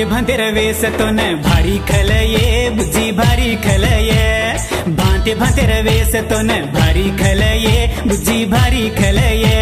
ते भांति रवेश तो न भारी खलये बुझी भारी खलये. भांते भांति रवेश तो न भारी खलये बुझी भारी खलये.